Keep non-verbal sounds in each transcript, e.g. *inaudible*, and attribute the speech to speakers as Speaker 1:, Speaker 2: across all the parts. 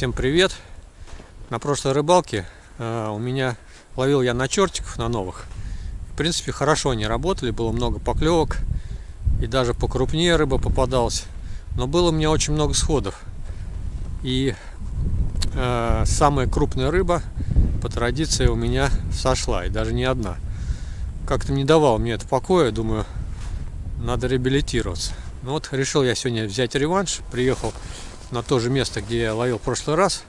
Speaker 1: Всем привет! На прошлой рыбалке э, у меня ловил я на чертиков, на новых. В принципе, хорошо они работали, было много поклевок. И даже покрупнее рыба попадалась. Но было у меня очень много сходов. И э, самая крупная рыба по традиции у меня сошла. И даже не одна. Как-то не давал мне это покоя. Думаю, надо реабилитироваться. Ну вот решил я сегодня взять реванш. Приехал на то же место, где я ловил в прошлый раз.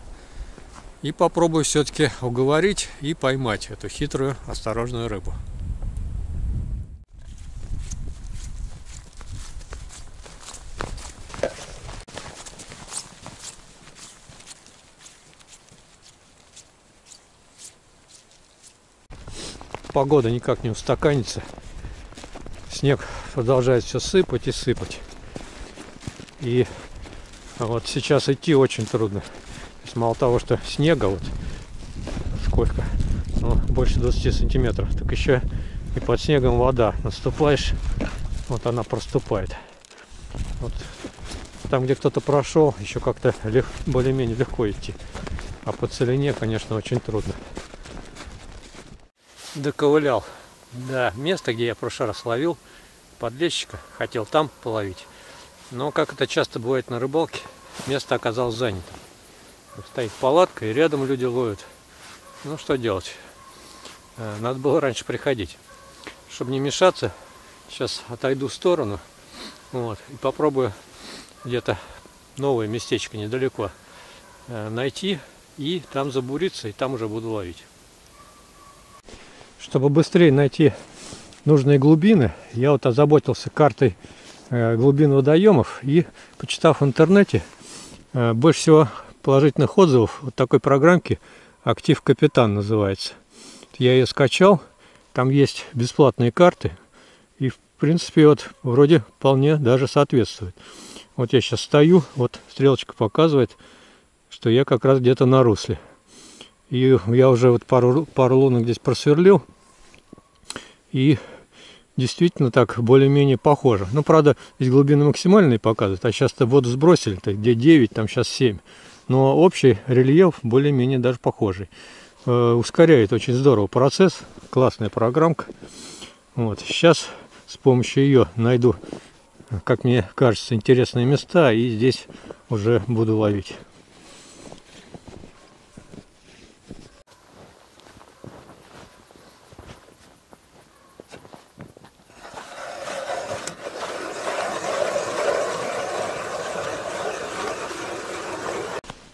Speaker 1: И попробую все-таки уговорить и поймать эту хитрую, осторожную рыбу. Погода никак не устаканится. Снег продолжает все сыпать и сыпать. И вот сейчас идти очень трудно. То есть мало того, что снега вот сколько, ну, больше 20 сантиметров, так еще и под снегом вода. Наступаешь, вот она проступает. Вот там, где кто-то прошел, еще как-то лег, более-менее легко идти. А по целине, конечно, очень трудно. Доковылял. Да, место, где я в прошлый раз ловил подлещика, хотел там половить. Но, как это часто бывает на рыбалке, место оказалось занято. Стоит палатка, и рядом люди ловят. Ну, что делать? Э, надо было раньше приходить. Чтобы не мешаться, сейчас отойду в сторону вот, и попробую где-то новое местечко недалеко э, найти и там забуриться, и там уже буду ловить. Чтобы быстрее найти нужные глубины, я вот озаботился картой глубин водоемов и почитав в интернете, э, больше всего положительных отзывов вот такой программки Актив Капитан называется. Я ее скачал, там есть бесплатные карты и в принципе вот вроде вполне даже соответствует. Вот я сейчас стою, вот стрелочка показывает, что я как раз где-то на русле. И я уже вот пару, пару лунок здесь просверлил. И действительно так более-менее похоже. Ну, правда, здесь глубины максимальные показывают, а сейчас-то воду сбросили, то где 9, там сейчас 7. Но общий рельеф более-менее даже похожий. Э, ускоряет очень здорово процесс, классная программка. Вот, сейчас с помощью ее найду, как мне кажется, интересные места и здесь уже буду ловить.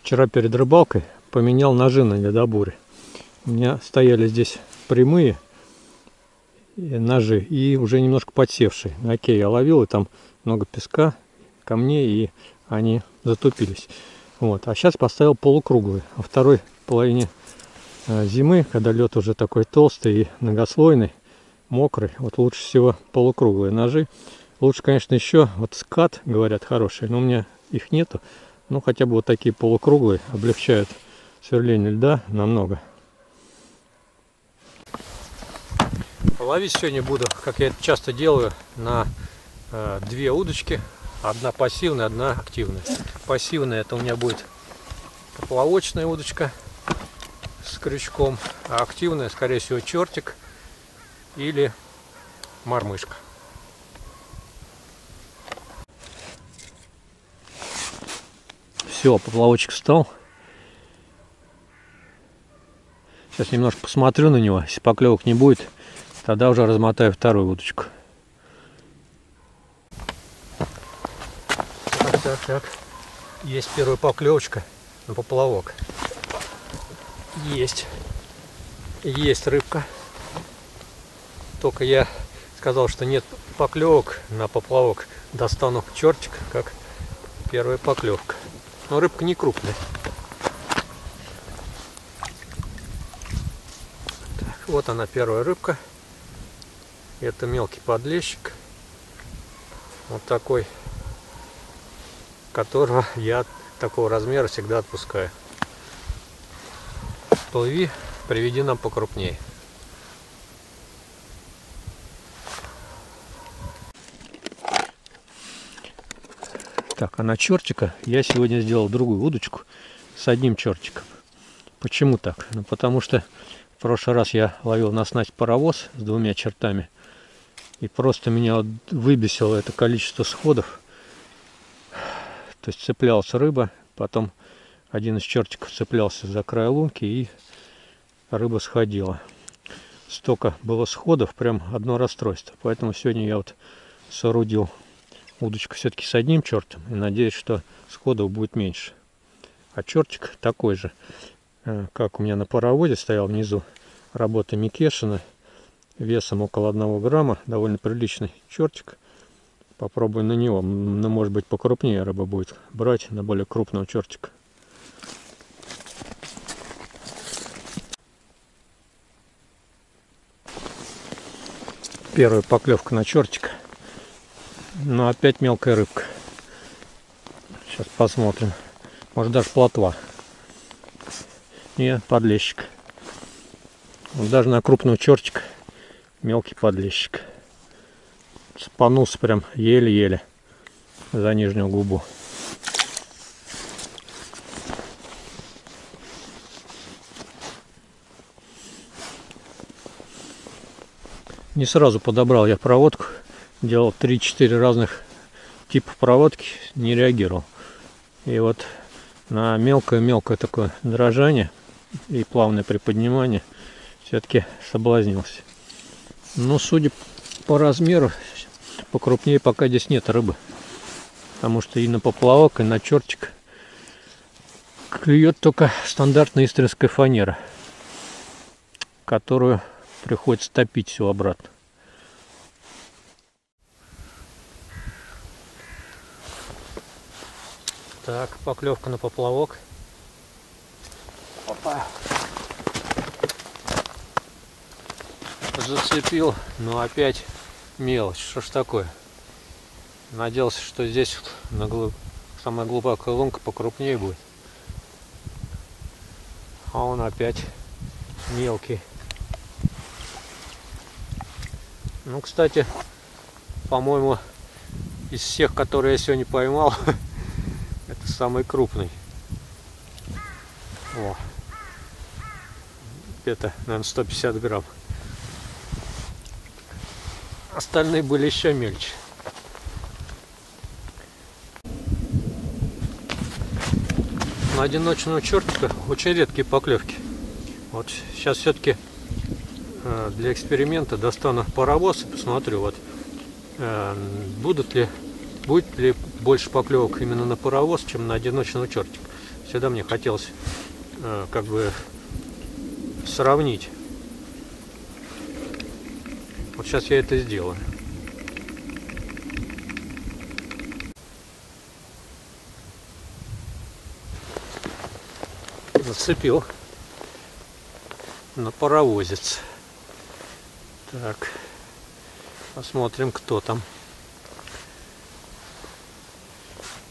Speaker 1: Вчера перед рыбалкой поменял ножи на ледобуре. У меня стояли здесь прямые ножи и уже немножко подсевшие. Окей, я ловил, и там много песка, камней, и они затупились. Вот. А сейчас поставил полукруглые. Во второй половине э, зимы, когда лед уже такой толстый и многослойный, мокрый, вот лучше всего полукруглые ножи. Лучше, конечно, еще вот скат, говорят, хороший, но у меня их нету. Ну, хотя бы вот такие полукруглые облегчают сверление льда намного. Ловить сегодня буду, как я это часто делаю, на э, две удочки. Одна пассивная, одна активная. Пассивная это у меня будет поплавочная удочка с крючком, а активная, скорее всего, чертик или мормышка. Все, поплавочек встал. Сейчас немножко посмотрю на него. Если поклевок не будет, тогда уже размотаю вторую удочку. Так, так, так. Есть первая поклевочка на поплавок. Есть. Есть рыбка. Только я сказал, что нет поклевок на поплавок. Достану чертик, как первая поклевка. Но рыбка не крупная. Так, вот она первая рыбка. Это мелкий подлещик. Вот такой, которого я такого размера всегда отпускаю. Плыви, приведи нам покрупнее. Так, а на чертика я сегодня сделал другую удочку. с одним чертиком. Почему так? Ну, потому что в прошлый раз я ловил на снасть паровоз с двумя чертами. И просто меня выбесило это количество сходов. То есть цеплялась рыба, потом один из чертиков цеплялся за край лунки и рыба сходила. Столько было сходов, прям одно расстройство. Поэтому сегодня я вот соорудил удочку все-таки с одним чертом и надеюсь, что сходов будет меньше. А чертик такой же, э, как у меня на паровозе стоял внизу, работа Микешина, весом около 1 грамма, довольно приличный чертик. Попробую на него, но может быть покрупнее рыба будет брать на более крупного чертика. Первая поклевка на чертика. Но опять мелкая рыбка. Сейчас посмотрим. Может даже плотва. Не, подлещик. Вот даже на крупного чертика мелкий подлещик. Спанулся прям еле-еле за нижнюю губу. Не сразу подобрал я проводку. Делал 3-4 разных типа проводки, не реагировал. И вот на мелкое-мелкое такое дрожание и плавное приподнимание все-таки соблазнился. Но судя по размеру, покрупнее пока здесь нет рыбы. Потому что и на поплавок, и на чертик клюет только стандартная истринская фанера, которую приходится топить все обратно. Так, поклевка на поплавок. Опа. Зацепил, но опять мелочь. Что ж такое? Надеялся, что здесь на глуб... самая глубокая лунка покрупнее будет. А он опять мелкий. Ну, кстати, по-моему, из всех, которые я сегодня поймал, *laughs* самый крупный. О. Это, наверное, 150 грамм. Остальные были еще мельче. На одиночного чертика очень редкие поклевки. Вот сейчас все-таки Э, для эксперимента достану паровоз и посмотрю, вот э, будут ли, будет ли больше поклевок именно на паровоз, чем на одиночного чертика. Всегда мне хотелось э, как бы сравнить. Вот сейчас я это сделаю. Зацепил на паровозец. Так, посмотрим, кто там.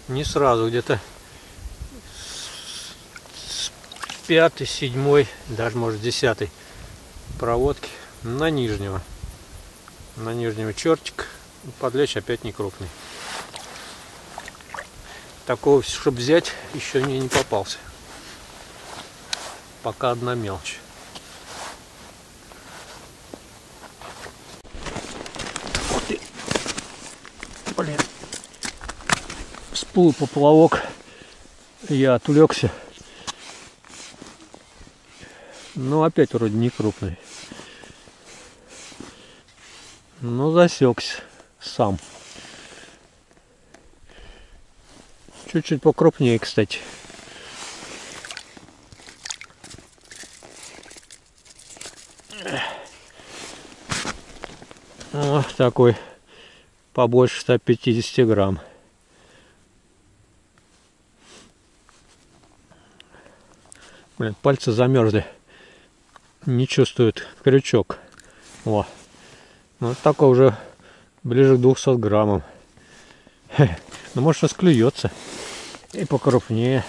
Speaker 1: Не сразу, где-то пятый, седьмой, даже может десятый проводки на нижнего. На нижнего чертик. Подлечь опять не крупный. Такого, чтобы взять, еще мне не попался. Пока одна мелочь. Всплыл поплавок. Я отвлекся. Но опять вроде не крупный. Но засекся сам. Чуть-чуть покрупнее, кстати. Вот такой побольше 150 грамм. Блин, пальцы замерзли. Не чувствуют крючок. Во. Ну, такой уже ближе к 200 граммам. Ну, может, сейчас клюется. И покрупнее.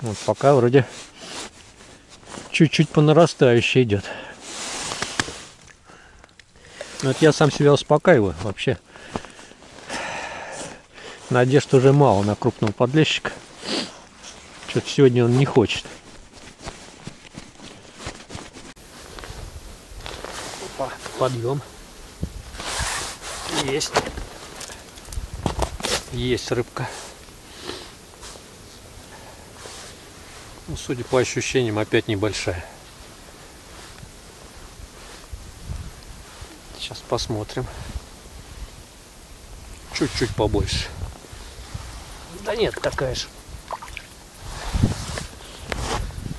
Speaker 1: Вот пока вроде чуть-чуть по нарастающей идет. Но это я сам себя успокаиваю вообще. Надежд уже мало на крупного подлещика. Что-то сегодня он не хочет. Подъем. Есть. Есть рыбка. Ну, судя по ощущениям, опять небольшая. Сейчас посмотрим. Чуть-чуть побольше. Да нет, такая же.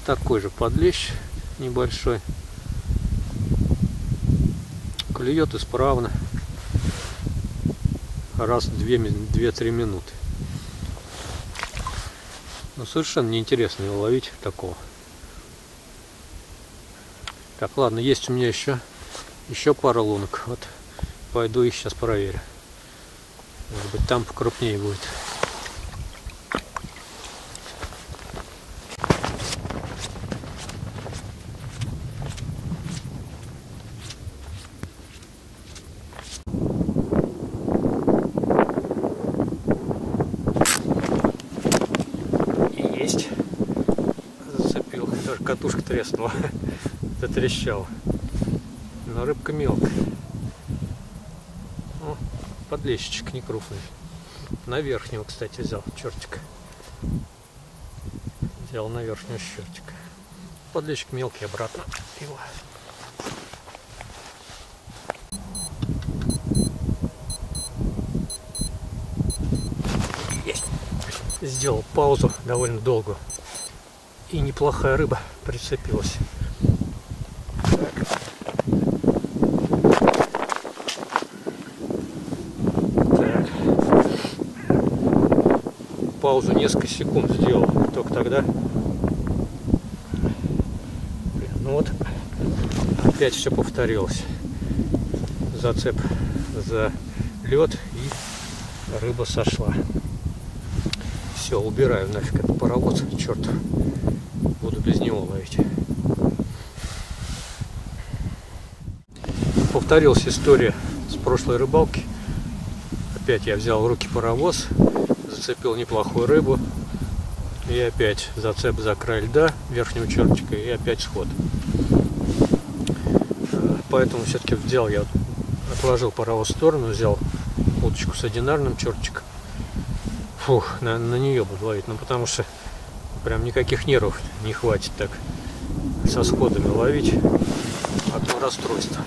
Speaker 1: Такой же подлещ небольшой. Клюет исправно. Раз в 2-3 минуты. Но совершенно неинтересно его ловить такого. Так, ладно, есть у меня еще еще пара лунок. Вот пойду их сейчас проверю. Может быть там покрупнее будет. И есть. Зацепил. Даже катушка треснула. Затрещала но рыбка мелкая. О, подлещичек не крупный. На верхнего, кстати, взял чертик. Взял на верхнего чертика. Подлещик мелкий обратно его. Сделал паузу довольно долгую. И неплохая рыба прицепилась. Паузу несколько секунд сделал. Только тогда. Ну вот, опять все повторилось. Зацеп за лед и рыба сошла. Все, убираю нафиг этот паровоз, черт. Буду без него ловить. Повторилась история с прошлой рыбалки. Опять я взял в руки паровоз, зацепил неплохую рыбу. И опять зацеп за край льда верхнего чертика и опять сход. Поэтому все-таки взял я, отложил паровоз в сторону, взял удочку с одинарным чертиком. Фух, на, на нее буду ловить, ну потому что прям никаких нервов не хватит так со сходами ловить. Одно расстройство.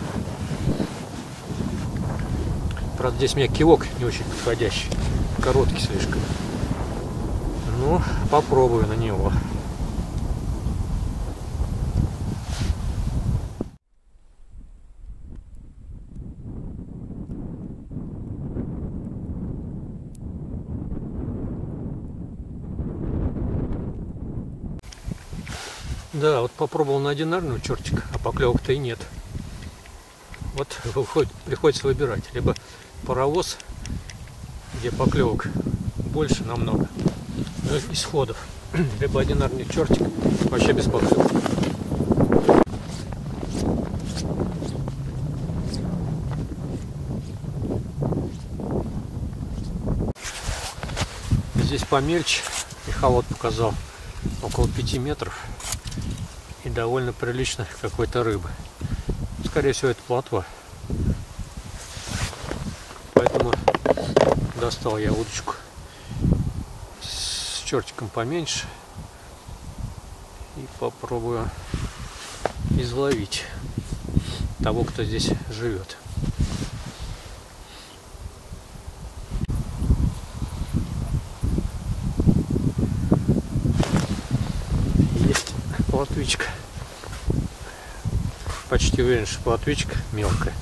Speaker 1: Правда, здесь у меня кивок не очень подходящий короткий слишком. Ну, попробую на него. Да, вот попробовал на одинарную чертик, а поклевок-то и нет. Вот выходит, приходится выбирать. Либо паровоз где поклевок больше намного. Исходов. *clears throat* Либо одинарный чертик, вообще без поклевок. Здесь помельче, и холод показал около 5 метров и довольно прилично какой-то рыбы. Скорее всего это плотва. Достал я удочку с чертиком поменьше и попробую изловить того, кто здесь живет. Есть плотвичка. Почти уверен, что плотвичка мелкая.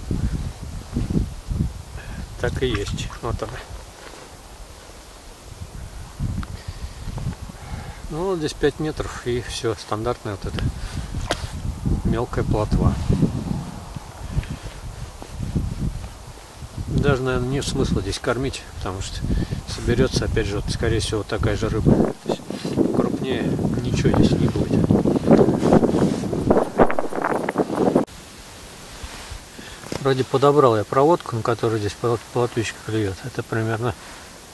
Speaker 1: Так и есть. Вот она. Ну, здесь 5 метров и все, стандартная вот эта мелкая плотва. Даже, наверное, нет смысла здесь кормить, потому что соберется, опять же, вот, скорее всего, такая же рыба. Есть, крупнее ничего здесь не будет. Вроде подобрал я проводку, на которой здесь плотвичка клюет. Это примерно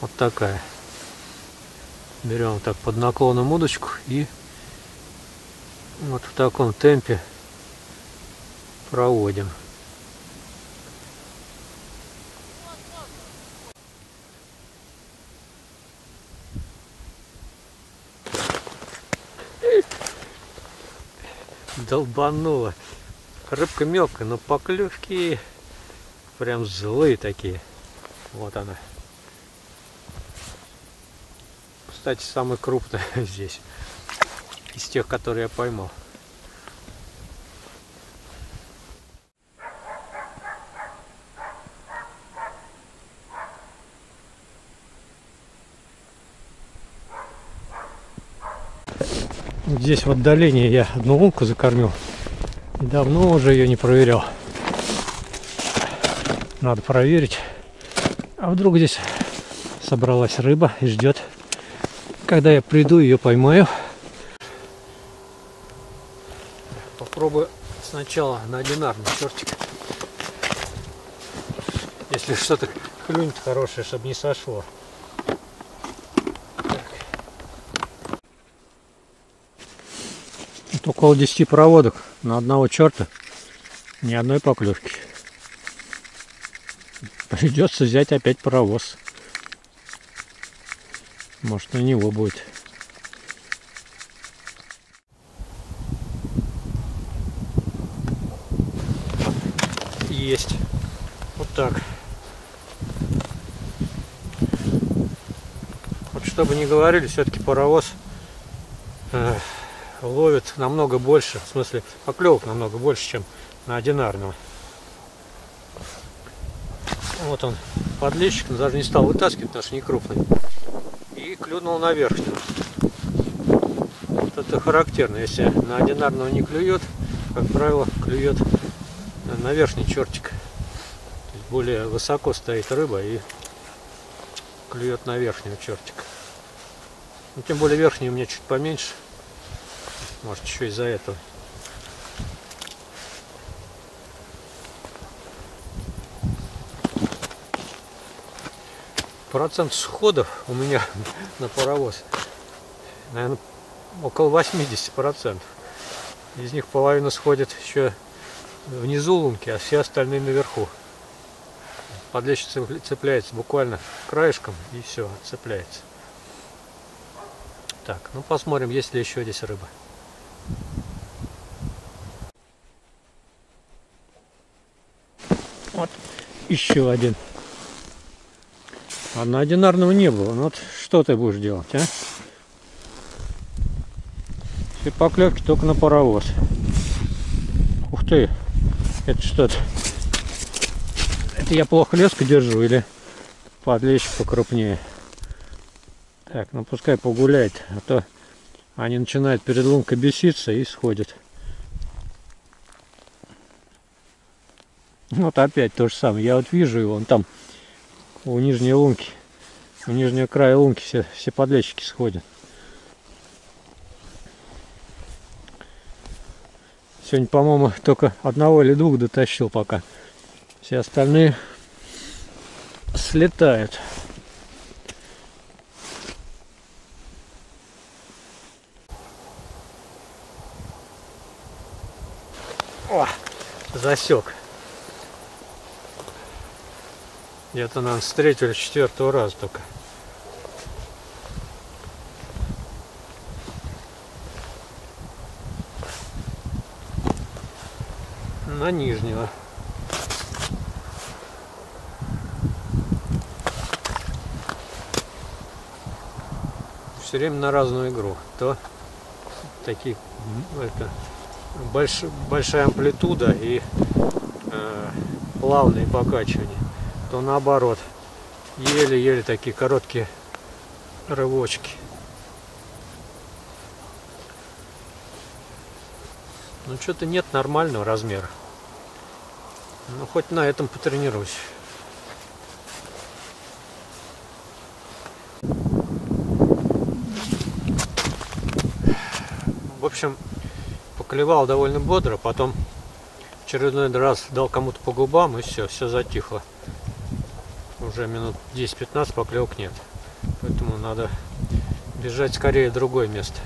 Speaker 1: вот такая. Берем так под наклоном удочку и вот в таком темпе проводим. Долбануло. Рыбка мелкая, но поклевки прям злые такие. Вот она. Кстати, самый крупный *laughs* здесь. Из тех, которые я поймал. Здесь в отдалении я одну лунку закормил. И давно уже ее не проверял. Надо проверить. А вдруг здесь собралась рыба и ждет. Когда я приду, ее поймаю. Попробую сначала на одинарный чертик. Если что-то клюнет хорошее, чтобы не сошло. Тут около 10 проводок на одного черта. Ни одной поклевки. Придется взять опять паровоз. Может на него будет. Есть. Вот так. Вот чтобы не говорили, все-таки паровоз э, ловит намного больше, в смысле поклевок намного больше, чем на одинарного. Вот он, подлещик, но даже не стал вытаскивать, потому что не крупный. И клюнул на верхнюю. Вот это характерно, если на одинарного не клюет, как правило, клюет на верхний чертик. более высоко стоит рыба и клюет на верхнюю чертик. Ну, тем более верхний у меня чуть поменьше. Может, еще из-за этого. Процент сходов у меня *laughs* на паровоз, наверное, около 80 процентов. Из них половина сходит еще внизу лунки, а все остальные наверху. Подлещик цепляется буквально краешком и все, цепляется. Так, ну посмотрим, есть ли еще здесь рыба. Вот еще один. А на одинарного не было. Ну вот что ты будешь делать, а? Все поклевки только на паровоз. Ух ты! Это что-то. Это я плохо леску держу или подлещик покрупнее. Так, ну пускай погуляет, а то они начинают перед лункой беситься и сходят. Вот опять то же самое. Я вот вижу его, он там у нижней лунки, у нижнего края лунки все, все подлещики сходят. Сегодня, по-моему, только одного или двух дотащил пока. Все остальные слетают. О, засек. Где-то нам с третьего или четвертого раза только. На нижнего. Все время на разную игру. То такие это больш, большая амплитуда и э, плавные покачивания то наоборот. Еле-еле такие короткие рывочки. Ну что-то нет нормального размера. Ну хоть на этом потренируюсь. В общем, поклевал довольно бодро, потом очередной раз дал кому-то по губам и все, все затихло уже минут 10-15 поклевок нет. Поэтому надо бежать скорее в другое место.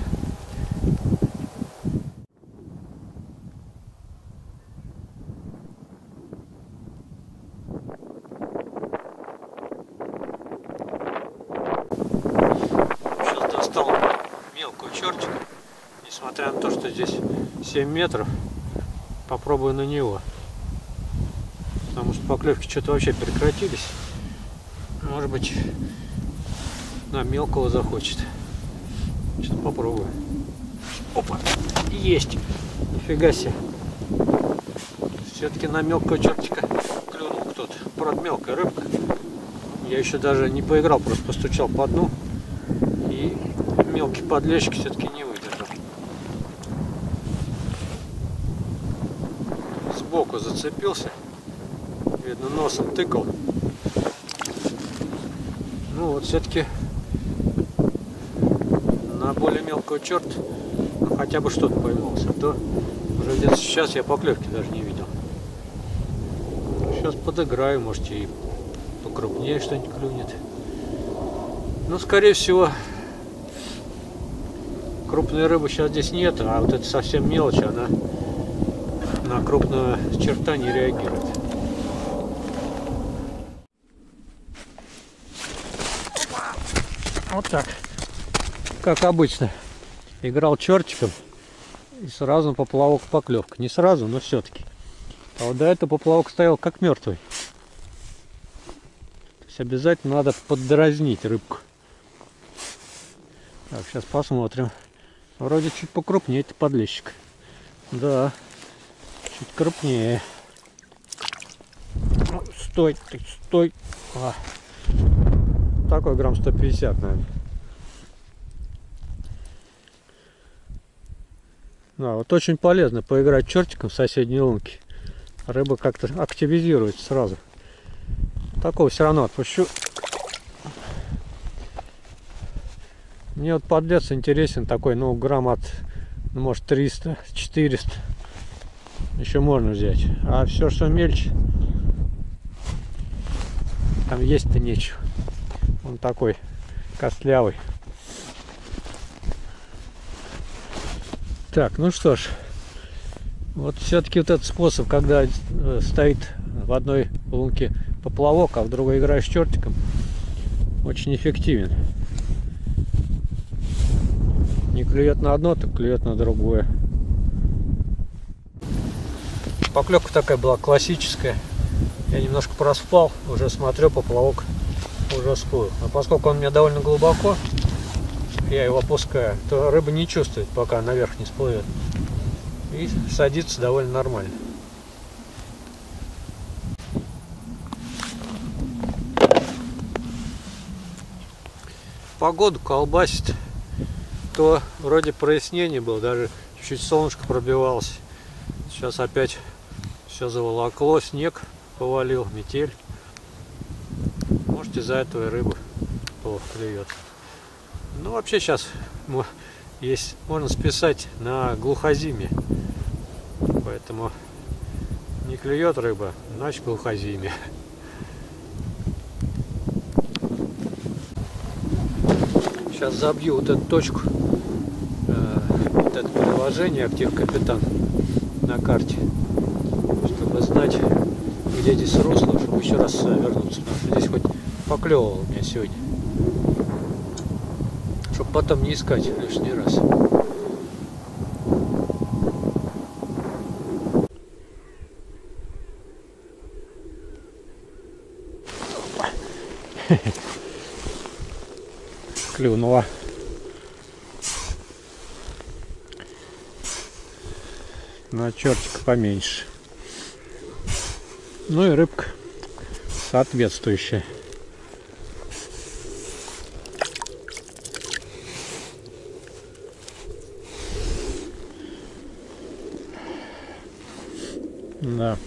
Speaker 1: Сейчас достал мелкую чертика. Несмотря на то, что здесь 7 метров, попробую на него. Потому что поклевки что-то вообще прекратились. Может быть, на мелкого захочет. Сейчас попробую. Опа, есть. Нифига себе. Все-таки на мелкого чертика клюнул кто-то. Правда, мелкая рыбка. Я еще даже не поиграл, просто постучал по дну. И мелкий подлещик все-таки не выдержал. Сбоку зацепился. Видно, носом тыкал. Ну вот все-таки на более мелкого черт ну, хотя бы что-то поймался. А то уже где-то сейчас я поклевки даже не видел. Сейчас подыграю, может и покрупнее что-нибудь клюнет. Ну, скорее всего, крупной рыбы сейчас здесь нет, а вот это совсем мелочь, она на крупного черта не реагирует. Вот так. Как обычно. Играл чертиком и сразу поплавок поклевка. Не сразу, но все-таки. А вот до этого поплавок стоял как мертвый. То есть обязательно надо поддразнить рыбку. Так, сейчас посмотрим. Вроде чуть покрупнее это подлещик. Да, чуть крупнее. Стой, стой. А. Такой грамм 150, наверное. Да, вот очень полезно поиграть чертиком в соседней лунке. Рыба как-то активизируется сразу. Такого все равно отпущу. Мне вот подлец интересен такой, ну, грамм от, ну, может, 300, 400. Еще можно взять. А все, что мельче, там есть-то нечего. Он такой костлявый. Так, ну что ж. Вот все-таки вот этот способ, когда э, стоит в одной лунке поплавок, а в другой играешь чертиком, очень эффективен. Не клюет на одно, так клюет на другое. Поклевка такая была классическая. Я немножко проспал, уже смотрю, поплавок всплыл. Но поскольку он у меня довольно глубоко, я его опускаю, то рыба не чувствует, пока наверх не всплывет. И садится довольно нормально. Погоду колбасит. То вроде прояснение было, даже чуть-чуть солнышко пробивалось. Сейчас опять все заволокло, снег повалил, метель. Может из-за этого и рыба плохо клюет. Ну вообще сейчас есть, можно списать на глухозиме. Поэтому не клюет рыба, значит глухозиме. Сейчас забью вот эту точку, э, вот это приложение Актив Капитан на карте, чтобы знать, где здесь русло, чтобы еще раз вернуться. Потому что здесь хоть поклевывал меня сегодня. Чтобы потом не искать лишний раз. *laughs* Клюнула. На чертика поменьше. Ну и рыбка соответствующая. Да.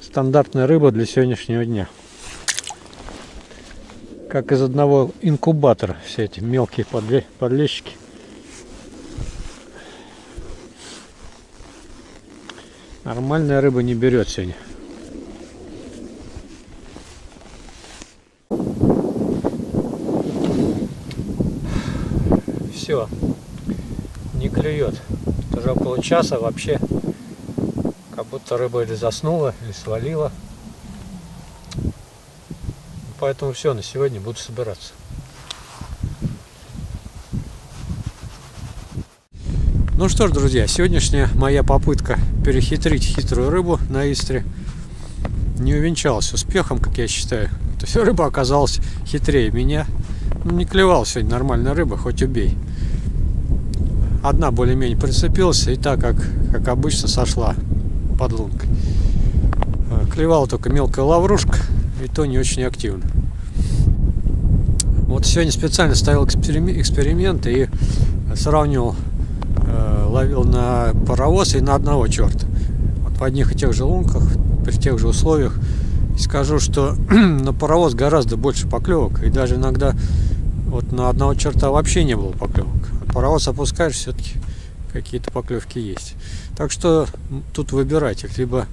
Speaker 1: Стандартная рыба для сегодняшнего дня. Как из одного инкубатора все эти мелкие подлещики. Нормальная рыба не берет сегодня. все, не клюет. Уже часа вообще будто рыба или заснула, или свалила. Поэтому все, на сегодня буду собираться. Ну что ж, друзья, сегодняшняя моя попытка перехитрить хитрую рыбу на Истре не увенчалась успехом, как я считаю. То есть рыба оказалась хитрее меня. Ну, не клевал сегодня нормальная рыба, хоть убей. Одна более-менее прицепилась, и так, как, как обычно, сошла под лункой. Э, клевала только мелкая лаврушка, и то не очень активно. Вот сегодня специально ставил эксперимент и сравнивал, э, ловил на паровоз и на одного черта. Вот в одних и тех же лунках, при тех же условиях. Скажу, что *clears throat* на паровоз гораздо больше поклевок, и даже иногда вот на одного черта вообще не было поклевок. Паровоз опускаешь, все-таки какие-то поклевки есть. Так что тут выбирайте. Либо,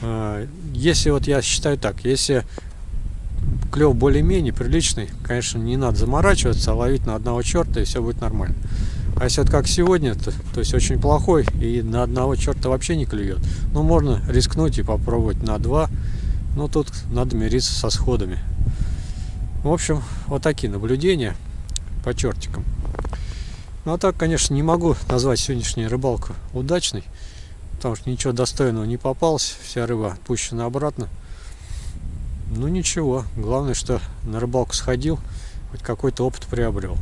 Speaker 1: э, если вот я считаю так, если клев более-менее приличный, конечно, не надо заморачиваться, а ловить на одного черта, и все будет нормально. А если вот как сегодня, то, то есть очень плохой, и на одного черта вообще не клюет. Ну, можно рискнуть и попробовать на два, но тут надо мириться со сходами. В общем, вот такие наблюдения по чертикам. Ну а так, конечно, не могу назвать сегодняшнюю рыбалку удачной, потому что ничего достойного не попалось, вся рыба отпущена обратно. Ну ничего, главное, что на рыбалку сходил, хоть какой-то опыт приобрел.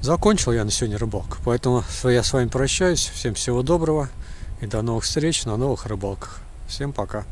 Speaker 1: Закончил я на сегодня рыбалку, поэтому я с вами прощаюсь. Всем всего доброго и до новых встреч на новых рыбалках. Всем пока.